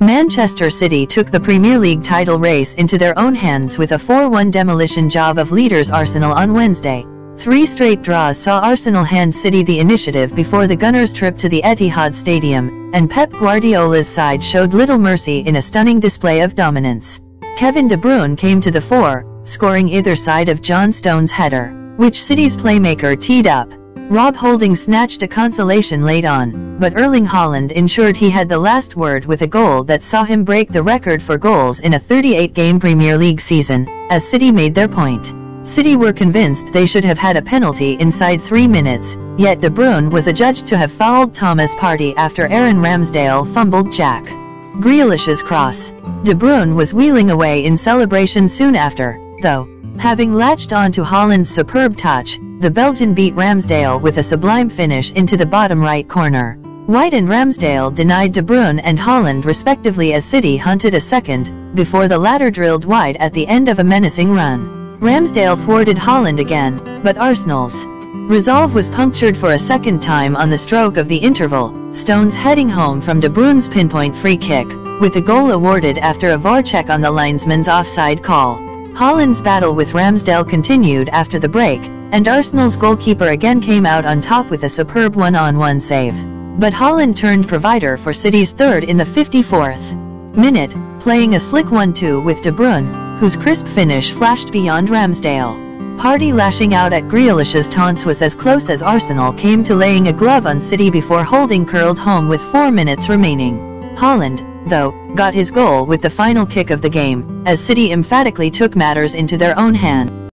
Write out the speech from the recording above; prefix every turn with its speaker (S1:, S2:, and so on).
S1: Manchester City took the Premier League title race into their own hands with a 4-1 demolition job of leaders Arsenal on Wednesday. Three straight draws saw Arsenal hand City the initiative before the Gunners' trip to the Etihad Stadium, and Pep Guardiola's side showed little mercy in a stunning display of dominance. Kevin De Bruyne came to the fore, scoring either side of John Stones' header, which City's playmaker teed up. Rob Holding snatched a consolation late on, but Erling Haaland ensured he had the last word with a goal that saw him break the record for goals in a 38-game Premier League season, as City made their point. City were convinced they should have had a penalty inside three minutes, yet De Bruyne was adjudged to have fouled Thomas Partey after Aaron Ramsdale fumbled Jack. Grealish's cross. De Bruyne was wheeling away in celebration soon after, though, having latched on to Haaland's superb touch, the Belgian beat Ramsdale with a sublime finish into the bottom right corner. White and Ramsdale denied De Bruyne and Haaland respectively as City hunted a second, before the latter drilled wide at the end of a menacing run. Ramsdale thwarted Haaland again, but Arsenal's resolve was punctured for a second time on the stroke of the interval, Stones heading home from De Bruyne's pinpoint free kick, with the goal awarded after a VAR check on the linesman's offside call. Haaland's battle with Ramsdale continued after the break, and Arsenal's goalkeeper again came out on top with a superb one-on-one save. But Haaland turned provider for City's third in the 54th minute, playing a slick 1-2 with De Bruyne, whose crisp finish flashed beyond Ramsdale. Partey lashing out at Grealish's taunts was as close as Arsenal came to laying a glove on City before Holding curled home with four minutes remaining. Haaland, though, got his goal with the final kick of the game, as City emphatically took matters into their own hand.